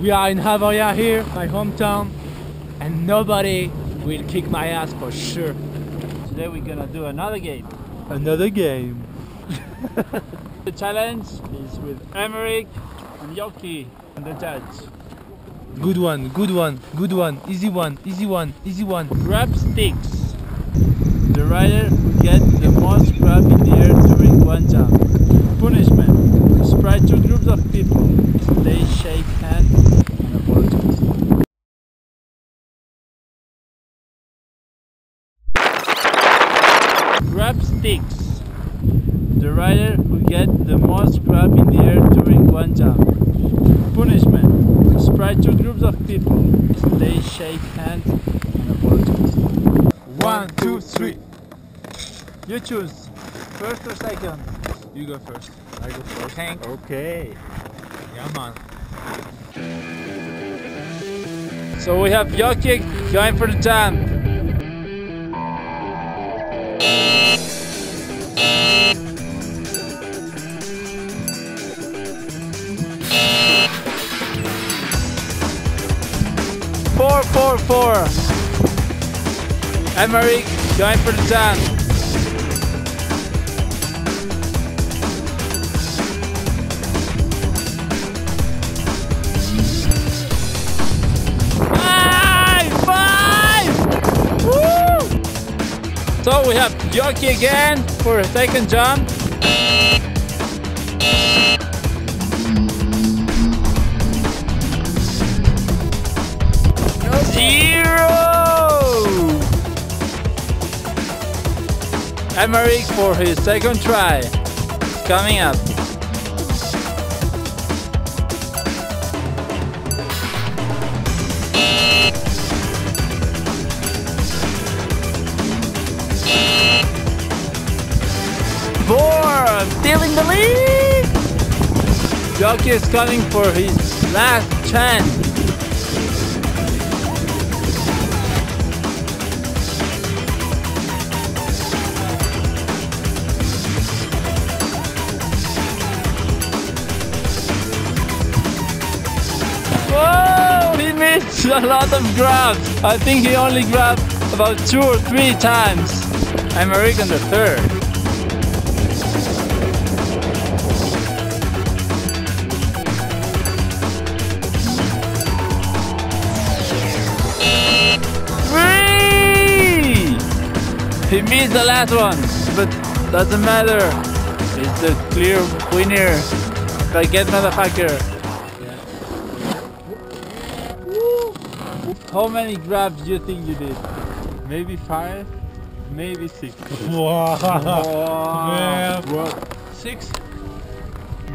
We are in Avoriaz here, my hometown, and nobody will kick my ass for sure. Today we're gonna do another game. Another game. The challenge is with Aymeric and Jocki and the judge. Good one, good one, good one, easy one, easy one, easy one. Grab sticks. The rider who gets the most grab in the air during one jump. Punishment. Spray two groups of people. They shake hands and apologize. Grab sticks. The rider who gets the most grab in the air during one jump. Punishment. Spread two groups of people. They shake hands and apologize. One, two, three. You choose. First or second? You go first. I go first. Thank. Okay. Yeah, man. So we have Jocki going for the jump. Four, four, four. Aymeric going for the jump. Five! Five! Woo! So we have Jocki again for a second jump. Aymeric for his second try. It's coming up. Four, stealing the lead. Jocki is coming for his last chance. Missed a lot of grabs. I think he only grabbed about two or three times. Aymeric on the third. Three! He missed the last one, but doesn't matter. It's the clear winner. Forget motherfucker. How many grabs do you think you did? Maybe five? Maybe six. Wow. Wow. Bro. Six?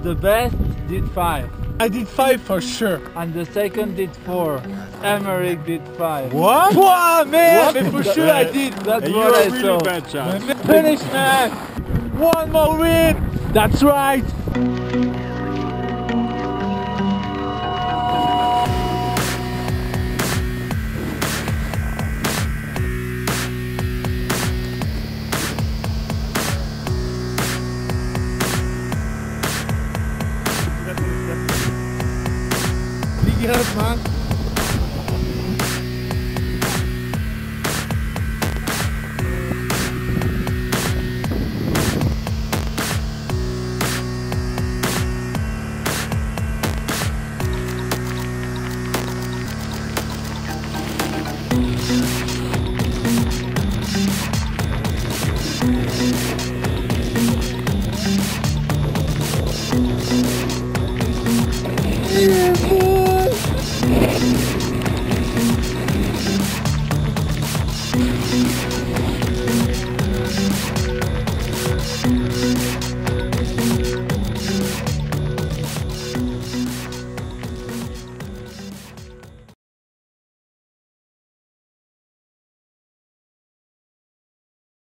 The best did five. I did five for sure. And the second did four. Aymeric did five. What? Wow, man! What? For sure I did. That's what I saw. Finish, man! One more win! That's right! you man.